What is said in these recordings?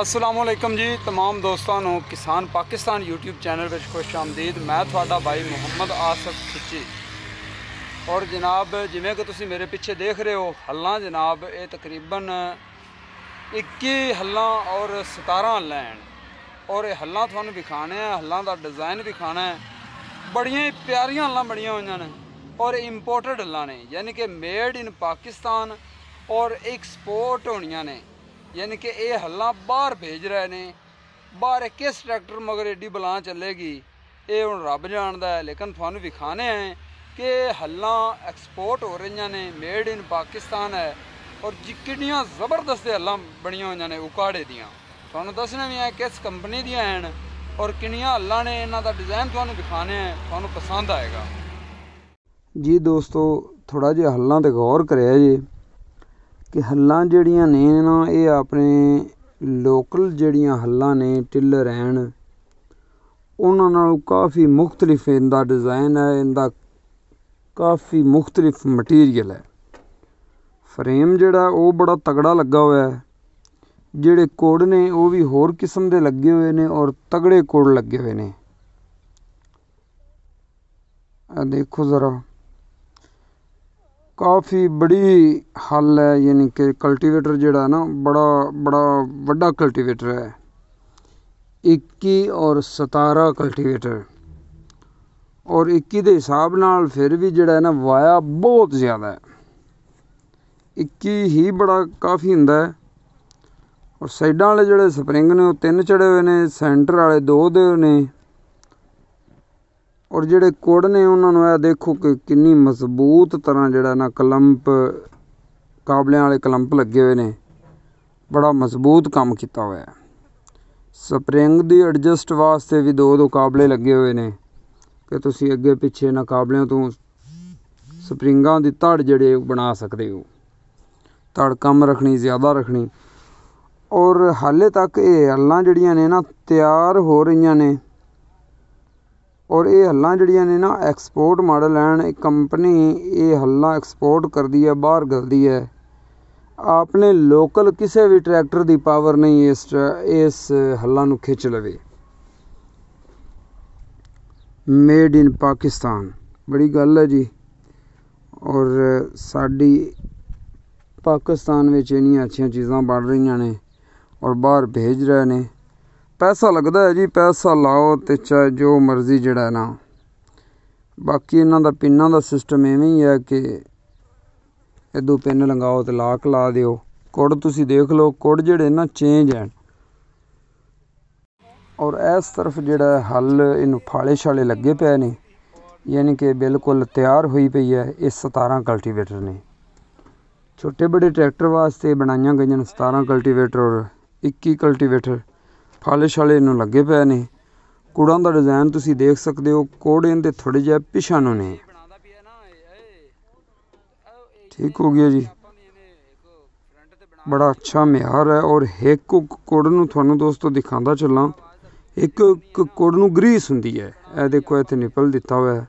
ਅਸਲਾਮ ਵਾਲੇਕਮ ਜੀ तमाम ਦੋਸਤਾਂ ਨੂੰ ਕਿਸਾਨ ਪਾਕਿਸਤਾਨ YouTube ਚੈਨਲ ਵਿੱਚ ਖੁਸ਼ ਆਮਦੀਦ ਮੈਂ ਤੁਹਾਡਾ ਭਾਈ ਮੁਹੰਮਦ ਆਸਫ ਖਿੱਚੀ ਔਰ ਜਨਾਬ ਜਿਵੇਂ ਕਿ ਤੁਸੀਂ ਮੇਰੇ ਪਿੱਛੇ ਦੇਖ ਰਹੇ ਹੋ ਹੱਲਾਂ ਜਨਾਬ ਇਹ ਤਕਰੀਬਨ 21 ਹੱਲਾਂ ਔਰ 17 ਲੈਣ ਔਰ ਇਹ ਹੱਲਾਂ ਤੁਹਾਨੂੰ ਵਿਖਾਣੇ ਆ ਹੱਲਾਂ ਦਾ ਡਿਜ਼ਾਈਨ ਵਿਖਾਣਾ ਹੈ ਬੜੀਆਂ ਹੀ ਪਿਆਰੀਆਂ ਹੱਲਾਂ ਬਣੀਆਂ ਹੋਈਆਂ ਨੇ ਔਰ ਇੰਪੋਰਟਡ ਹੱਲਾਂ ਨੇ ਯਾਨੀ ਕਿ ਮੇਡ ਇਨ ਪਾਕਿਸਤਾਨ ਔਰ ਐਕਸਪੋਰਟ ਹੋਣੀਆਂ ਨੇ ਯਾਨੀ ਕਿ ਇਹ ਹੱਲਾਂ ਬਾਹਰ ਭੇਜ ਰਹੇ ਨੇ। ਬਾਹਰ ਕਿਸ ਟਰੈਕਟਰ ਮਗਰ ਏਡੀ ਬਲਾਂ ਚੱਲੇਗੀ, ਇਹ ਹੁਣ ਰੱਬ ਜਾਣਦਾ ਹੈ। ਲੇਕਿਨ ਤੁਹਾਨੂੰ ਵਿਖਾਣੇ ਹੈ ਕਿ ਹੱਲਾਂ ਐਕਸਪੋਰਟ ਹੋ ਰਹੀਆਂ ਨੇ ਮੇਡ ਇਨ ਪਾਕਿਸਤਾਨ ਹੈ ਔਰ ਜੀ ਕਿੰਨੀਆਂ ਜ਼ਬਰਦਸਤ ਹੱਲਾਂ ਬਣੀਆਂ ਹੋਈਆਂ ਨੇ ਉਕਾੜੇ ਦੀਆਂ। ਤੁਹਾਨੂੰ ਦੱਸਣਾ ਵੀ ਹੈ ਕਿਸ ਕੰਪਨੀ ਦੀਆਂ ਹਨ ਔਰ ਕਿੰਨੀਆਂ ਹੱਲਾਂ ਨੇ, ਇਹਨਾਂ ਦਾ ਡਿਜ਼ਾਈਨ ਤੁਹਾਨੂੰ ਦਿਖਾਣੇ ਹੈ, ਤੁਹਾਨੂੰ ਪਸੰਦ ਆਏਗਾ। ਜੀ ਦੋਸਤੋ ਥੋੜਾ ਜਿਹਾ ਹੱਲਾਂ ਤੇ ਗੌਰ ਕਰਿਆ ਜੀ। ਕਿ ਹੱਲਾਂ ਜਿਹੜੀਆਂ ਨੇ ਨਾ, ਇਹ ਆਪਣੇ ਲੋਕਲ ਜਿਹੜੀਆਂ ਹੱਲਾਂ ਨੇ, ਟਿੱਲਰ ਐਨ, ਉਹਨਾਂ ਨਾਲੋਂ ਕਾਫੀ ਮੁਖਤਲਿਫ ਇਹਦਾ ਡਿਜ਼ਾਇਨ ਹੈ, ਇਹਦਾ ਕਾਫੀ ਮੁਖਤਲਿਫ ਮਟੀਰੀਅਲ ਹੈ। ਫਰੇਮ ਜਿਹੜਾ, ਉਹ ਬੜਾ ਤਗੜਾ ਲੱਗਾ ਹੋਇਆ ਹੈ। ਜਿਹੜੇ ਕੋਡ ਨੇ, ਉਹ ਵੀ ਹੋਰ ਕਿਸਮ ਦੇ ਲੱਗੇ ਹੋਏ ਨੇ ਔਰ ਤਗੜੇ ਕੋਡ ਲੱਗੇ ਹੋਏ ਨੇ। ਆ ਦੇਖੋ ਜ਼ਰਾ। ਕਾਫੀ ਬੜੀ ਹੱਲ ਹੈ, ਯਾਨੀ ਕਿ ਕਲਟੀਵੇਟਰ ਜਿਹੜਾ ਨਾ, ਬੜਾ ਬੜਾ ਵੱਡਾ ਕਲਟੀਵੇਟਰ ਹੈ। 21 ਔਰ 17 ਕਲਟੀਵੇਟਰ ਔਰ 21 ਦੇ ਹਿਸਾਬ ਨਾਲ ਫਿਰ ਵੀ ਜਿਹੜਾ ਹੈ ਨਾ, ਵਾਇਆ ਬਹੁਤ ਜ਼ਿਆਦਾ ਹੈ। 21 ਹੀ ਬੜਾ ਕਾਫੀ ਹੁੰਦਾ ਹੈ। ਔਰ ਸਾਈਡਾਂ ਵਾਲੇ ਜਿਹੜੇ ਸਪਰਿੰਗ ਨੇ, ਉਹ ਤਿੰਨ ਚੜੇ ਹੋਏ ਨੇ, ਸੈਂਟਰ ਵਾਲੇ ਦੋ ਦੇ ਨੇ। ਔਰ ਜਿਹੜੇ ਕੁੜ ਨੇ ਉਹਨਾਂ ਨੂੰ ਇਹ ਦੇਖੋ ਕਿ ਕਿੰਨੀ ਮਜ਼ਬੂਤ ਤਰ੍ਹਾਂ ਜਿਹੜਾ ਨਾ ਕਲੰਪ, ਕਾਬਲਿਆਂ ਵਾਲੇ ਕਲੰਪ ਲੱਗੇ ਹੋਏ ਨੇ। ਬੜਾ ਮਜ਼ਬੂਤ ਕੰਮ ਕੀਤਾ ਹੋਇਆ ਹੈ। ਸਪਰਿੰਗ ਦੀ ਐਡਜਸਟ ਵਾਸਤੇ ਵੀ ਦੋ ਦੋ ਕਾਬਲੇ ਲੱਗੇ ਹੋਏ ਨੇ। ਕਿ ਤੁਸੀਂ ਅੱਗੇ ਪਿੱਛੇ ਨਾ ਕਾਬਲਿਆਂ ਤੋਂ ਸਪਰਿੰਗਾਂ ਦੀ ਧੜ ਜਿਹੜੇ ਬਣਾ ਸਕਦੇ ਹੋ। ਧੜ ਕਮ ਰੱਖਣੀ, ਜ਼ਿਆਦਾ ਰੱਖਣੀ। ਔਰ ਹਾਲੇ ਤੱਕ ਇਹ ਹੱਲਾਂ ਜਿਹੜੀਆਂ ਨੇ ਨਾ ਤਿਆਰ ਹੋ ਰਹੀਆਂ ਨੇ। ਔਰ ਇਹ ਹੱਲਾਂ ਜਿਹੜੀਆਂ ਨੇ ਨਾ ਐਕਸਪੋਰਟ ਮਾਡਲ ਐਨ, ਇਹ ਕੰਪਨੀ ਇਹ ਹੱਲਾਂ ਐਕਸਪੋਰਟ ਕਰਦੀ ਹੈ, ਬਾਹਰ ਗਲਦੀ ਹੈ। ਆਪਣੇ ਲੋਕਲ ਕਿਸੇ ਵੀ ਟਰੈਕਟਰ ਦੀ ਪਾਵਰ ਨਹੀਂ ਇਸ ਇਸ ਹੱਲਾਂ ਨੂੰ ਖਿੱਚ ਲਵੇ। ਮੇਡ ਇਨ ਪਾਕਿਸਤਾਨ ਬੜੀ ਗੱਲ ਹੈ ਜੀ। ਔਰ ਸਾਡੀ ਪਾਕਿਸਤਾਨ ਵਿੱਚ ਇੰਨੀਆਂ ਅੱਛੀਆਂ ਚੀਜ਼ਾਂ ਬਣ ਰਹੀਆਂ ਨੇ ਔਰ ਬਾਹਰ ਭੇਜ ਰਹੇ ਨੇ। ਪੈਸਾ ਲੱਗਦਾ ਹੈ ਜੀ, ਪੈਸਾ ਲਾਓ ਤੇ ਚਾਹੇ ਜੋ ਮਰਜ਼ੀ ਜਿਹੜਾ ਨਾ। ਬਾਕੀ ਇਹਨਾਂ ਦਾ ਪਿੰਨਾਂ ਦਾ ਸਿਸਟਮ ਐਵੇਂ ਹੀ ਹੈ ਕਿ ਇਦੋਂ ਪਿੰਨ ਲਗਾਓ ਤੇ ਲਾਕ ਲਾ ਦਿਓ। ਕੋਡ ਤੁਸੀਂ ਦੇਖ ਲਓ ਕੋਡ ਜਿਹੜੇ ਨਾ ਚੇਂਜ ਹਨ ਔਰ ਇਸ ਤਰਫ ਜਿਹੜਾ ਹੱਲ ਇਹਨੂੰ ਫਾਲੇ ਛਾਲੇ ਲੱਗੇ ਪਏ ਨੇ, ਯਾਨੀ ਕਿ ਬਿਲਕੁਲ ਤਿਆਰ ਹੋਈ ਪਈ ਹੈ ਇਹ 17 ਕਲਟੀਵੇਟਰ ਨੇ। ਛੋਟੇ ਬੜੇ ਟਰੈਕਟਰ ਵਾਸਤੇ ਬਣਾਈਆਂ ਗਈਆਂ ਨੇ 17 ਕਲਟੀਵੇਟਰ ਔਰ 21 ਕਲਟੀਵੇਟਰ ਫਾਲਿਸ਼ ਵਾਲੇ ਨੂੰ ਲੱਗੇ ਪਏ ਨੇ। ਕੁੜਾਂ ਦਾ ਡਿਜ਼ਾਈਨ ਤੁਸੀਂ ਦੇਖ ਸਕਦੇ ਹੋ, ਕੋੜੇ ਦੇ ਥੋੜੇ ਜਿਹਾ ਪਿਛਾਂ ਨੂੰ ਨੇ। ਠੀਕ ਹੋ ਗਿਆ ਜੀ। ਬੜਾ ਅੱਛਾ ਮਿਆਰ ਹੈ ਔਰ ਇੱਕ ਕੋੜ ਨੂੰ ਤੁਹਾਨੂੰ ਦੋਸਤੋ ਦਿਖਾਉਂਦਾ ਚੱਲਾਂ। ਇੱਕ ਕੋੜ ਨੂੰ ਗਰੀਸ ਹੁੰਦੀ ਹੈ। ਇਹ ਦੇਖੋ, ਇੱਥੇ ਨਿਪਲ ਦਿੱਤਾ ਹੋਇਆ ਹੈ।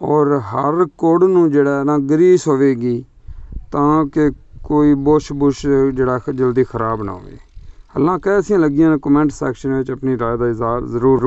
ਔਰ ਹਰ ਕੋੜ ਨੂੰ ਜਿਹੜਾ ਨਾ ਗਰੀਸ ਹੋਵੇਗੀ ਤਾਂ ਕਿ ਕੋਈ ਬੁਸ਼ ਬੁਸ਼ ਜਿਹੜਾ ਜਲਦੀ ਖਰਾਬ ਨਾ ਹੋਵੇ। ਹੱਲਾਂ ਕੈਸੀਆਂ ਲੱਗੀਆਂ ਨੇ ਕਮੈਂਟ ਸੈਕਸ਼ਨ ਵਿੱਚ ਆਪਣੀ رائے ਦਾ ਇਜ਼ਹਾਰ ਜ਼ਰੂਰ